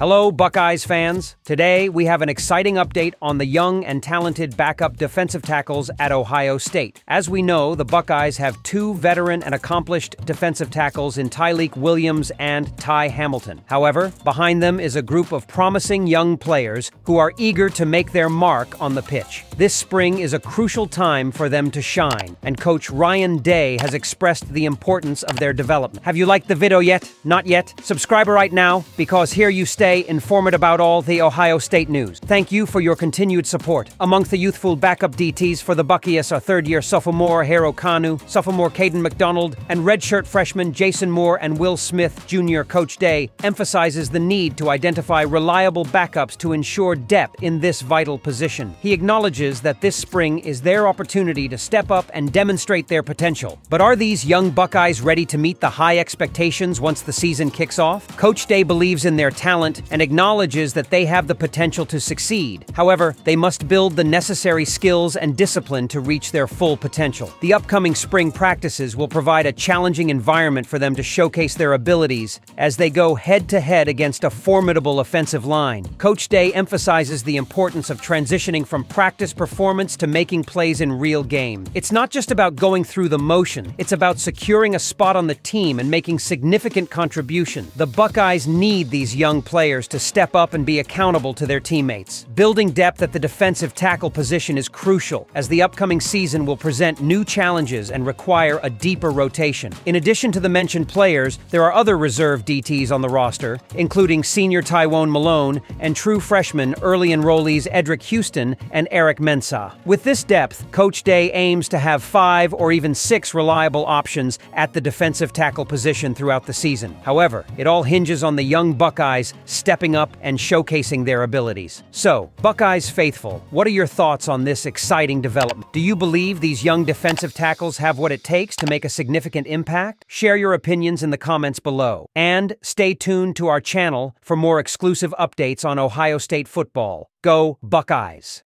Hello, Buckeyes fans. Today, we have an exciting update on the young and talented backup defensive tackles at Ohio State. As we know, the Buckeyes have two veteran and accomplished defensive tackles in Tyleik Williams and Ty Hamilton. However, behind them is a group of promising young players who are eager to make their mark on the pitch. This spring is a crucial time for them to shine, and Coach Ryan Day has expressed the importance of their development. Have you liked the video yet? Not yet? Subscribe right now, because here you stay informed about all the Ohio State news. Thank you for your continued support. Amongst the youthful backup DTs for the Buckeyes are third-year sophomore Hero Kanu, sophomore Kayden McDonald, and redshirt freshman Jason Moore and Will Smith. Junior Coach Day emphasizes the need to identify reliable backups to ensure depth in this vital position. He acknowledges that this spring is their opportunity to step up and demonstrate their potential. But are these young Buckeyes ready to meet the high expectations once the season kicks off? Coach Day believes in their talent and acknowledges that they have the potential to succeed. However, they must build the necessary skills and discipline to reach their full potential. The upcoming spring practices will provide a challenging environment for them to showcase their abilities as they go head to head against a formidable offensive line. Coach Day emphasizes the importance of transitioning from practice performance to making plays in real game. It's not just about going through the motion, it's about securing a spot on the team and making significant contribution. The Buckeyes need these young players to step up and be accountable to their teammates. Building depth at the defensive tackle position is crucial, as the upcoming season will present new challenges and require a deeper rotation. In addition to the mentioned players, there are other reserve DTs on the roster, including senior Tywone Malone and true freshman early enrollees Eddrick Houston and Eric Mensah. With this depth, Coach Day aims to have five or even six reliable options at the defensive tackle position throughout the season. However, it all hinges on the young Buckeyes stepping up and showcasing their abilities. So, Buckeyes faithful, what are your thoughts on this exciting development? Do you believe these young defensive tackles have what it takes to make a significant impact? Share your opinions in the comments below. And stay tuned to our channel for more exclusive updates on Ohio State football. Go Buckeyes!